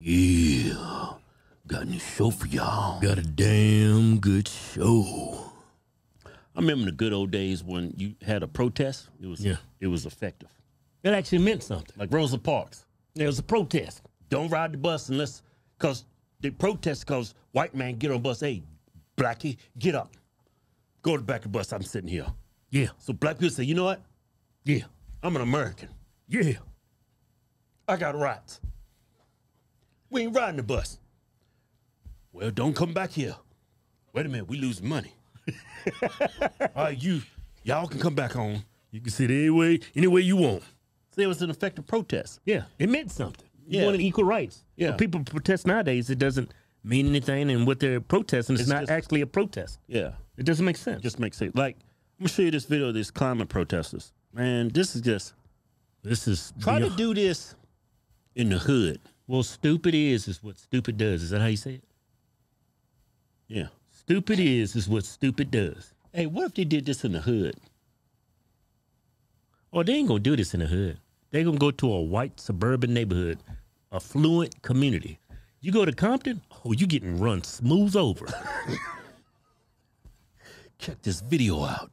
Yeah, got a new show for y'all. Got a damn good show. I remember the good old days when you had a protest. It was Yeah. it was effective. It actually meant something. Like Rosa Parks. There was a protest. Don't ride the bus unless because they protest because white man get on bus. Hey, blackie, get up. Go to the back of the bus. I'm sitting here. Yeah, So black people say, you know what? yeah, I'm an American. yeah. I got rights. We ain't riding the bus. Well, don't come back here. Wait a minute, we lose money. All right, you y'all can come back home. You can sit any way, any way you want. See, it was an effective protest. Yeah, it meant something. You Yeah. wanted equal rights. Yeah. When people protest nowadays, it doesn't mean anything, and what they're protesting is not just- actually a protest. Yeah. It doesn't make sense. just makes sense. Like, I'm gonna show you this video of these climate protesters. Man, this is just this is try to do this in the hood. Well, stupid is is what stupid does. Is that how you say it? Yeah. Stupid is is what stupid does. Hey, what if they did this in the hood? Oh, they ain't gonna do this in the hood. They're gonna go to a white suburban neighborhood, affluent community. You go to Compton, oh, you getting run smooth over. Check this video out.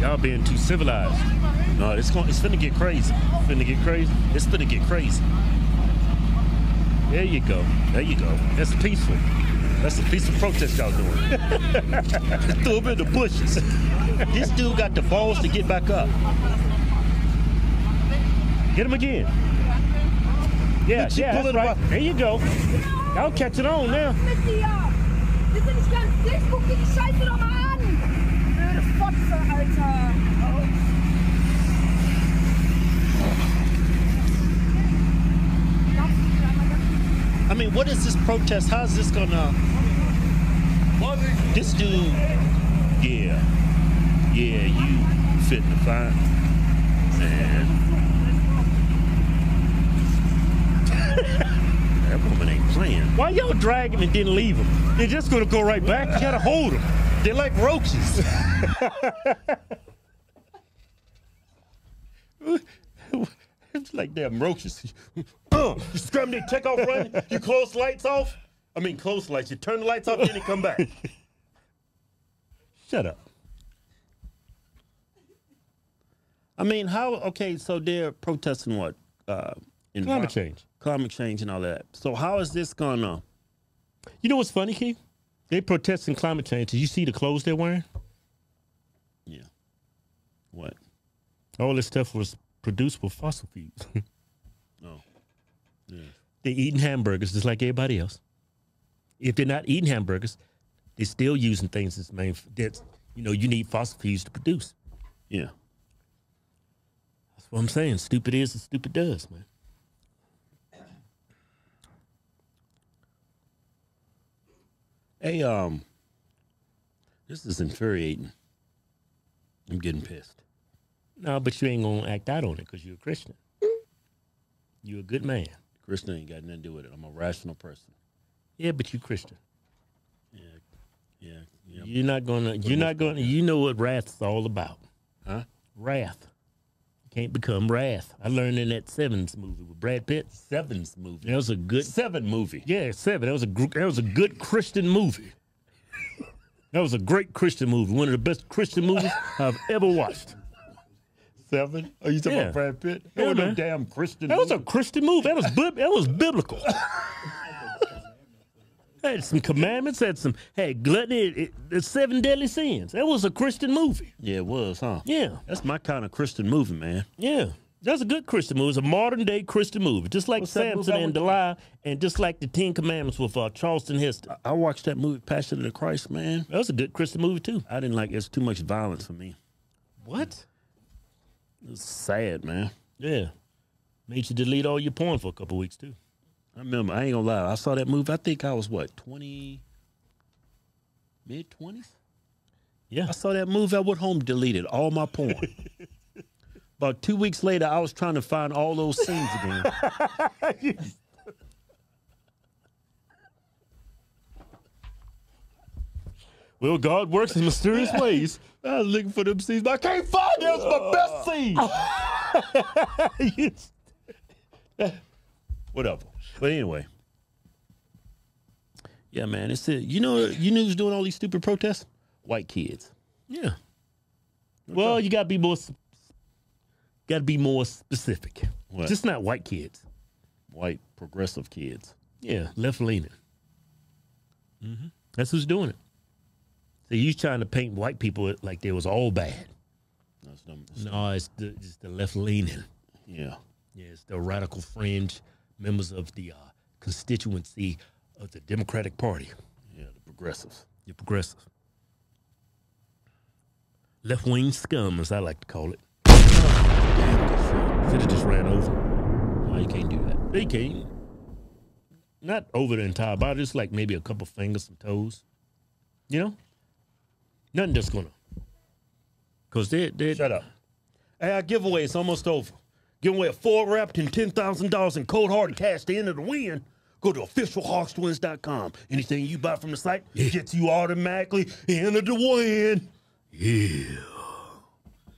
Y'all being too civilized. No, it's going. It's finna get crazy. Finna get crazy. It's finna get crazy. There you go. There you go. That's peaceful. That's a peaceful protest y'all doing. Threw him in the bushes. this dude got the balls to get back up. Get him again. Yeah, Look, yeah, that's right. him There you go. Y'all catch it on now. mit dir? Wir sind nicht ganz dicht, guck dir die Scheiße doch mal an! Blöde Fotze, Alter! I mean, what is this protest? How's this gonna? This dude, yeah, yeah, you fit the fine, man. that woman ain't playing. Why y'all dragging and didn't leave him? They're just gonna go right back. You gotta hold them. They're like roaches. It's like damn roaches. Uh, you scram they take off running. You close lights off. I mean, close lights. You turn the lights off, then you come back. Shut up. I mean, how? Okay, so they're protesting what? Uh, Climate change. climate change, and all that. So how is this gonna? You know what's funny, Keith? They protesting climate change. Did you see the clothes they're wearing? Yeah. What? All this stuff was produced with fossil fuels. Oh. Yeah. they're eating hamburgers just like everybody else. If they're not eating hamburgers, they're still using things that's main that's you know you need fossil fuels to produce. Yeah. That's what I'm saying. Stupid is and stupid does, man. Hey, um, this is infuriating. I'm getting pissed. No, but you ain't gonna act out on it because you're a Christian. You're a good man. Christian ain't got nothing to do with it. I'm a rational person. Yeah, but you Christian. Yeah. Yeah. Yeah. You're not gonna. You're not gonna. You know what wrath's all about. Huh? Wrath. Can't become wrath. I learned in that Sevens movie with Brad Pitt. Sevens movie. That was a good. Seven movie. Yeah, Seven. That was a that was a good Christian movie. That was a great Christian movie. One of the best Christian movies I've ever watched. Seven? Are you talking Yeah. about Brad Pitt? Yeah, oh, no man. damn Christian. Movie. That was a. Christian movie. That was that was biblical. Had some commandments. Had some had gluttony. It, it, the seven deadly sins. That was a Christian movie. Yeah, it was, huh? Yeah, That's my kind of Christian movie, man. yeah. That's a good Christian movie. It's a modern day Christian movie, just like What's Samson and Delilah, and just like the Ten Commandments with uh, Charleston Heston. I watched that movie, Passion of the Christ, man. That was a good Christian movie too. I didn't like it's too much violence for me. What? It's sad, man. Yeah, made you delete all your porn for a couple weeks too. I remember, I ain't gonna lie. I saw that movie. I think I was what, 20, mid 20s? Yeah, I saw that movie. I went home, deleted all my porn. About two weeks later, I was trying to find all those scenes again. Well, God works in mysterious ways. I was looking for them scenes, but I can't find them. It's my best scene. Whatever. But anyway, Yeah, man. It's it. You know, you knew who's doing all these stupid protests? white kids. Yeah. Well, you got to be more. Got to be more specific. What? Just not white kids. White progressive kids. Yeah, left leaning. Mm-hmm. That's who's doing it. So you trying to paint white people like they was all bad. That's them. No, it's the, it's the left leaning. Yeah. Yeah, it's the radical fringe members of the uh, constituency of the Democratic Party. Yeah, the progressives. You're progressive. Left wing scum, as I like to call it. Should have just ran over. No, you can't do that. They can't. Not over the entire body, just like maybe a couple fingers, some toes. You know? Nothing just gonna. Because they, they, Shut up. Hey, our giveaway is almost over. Giving away a Ford Raptor and $10,000 in cold hard cash to enter the win. Go to officialhodgetwins.com. Anything you buy from the site gets you automatically into the win. Yeah.